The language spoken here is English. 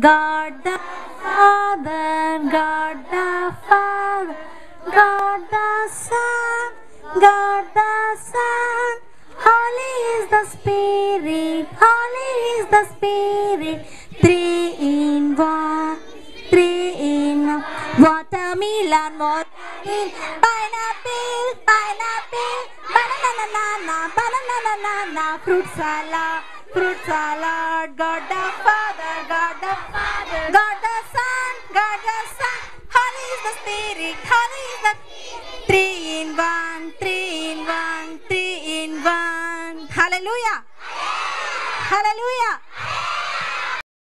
God the Father, God the Father, God the Son, God the Son. Holy is the Spirit, Holy is the Spirit. Three in one, three in one. Watermelon, watermelon, pineapple, pineapple, banana, banana, banana, banana, fruit salad, fruit salad. God the Father, God the. Holy is the Spirit, Holy is the three in one, three in one, three in one. Hallelujah. Hallelujah.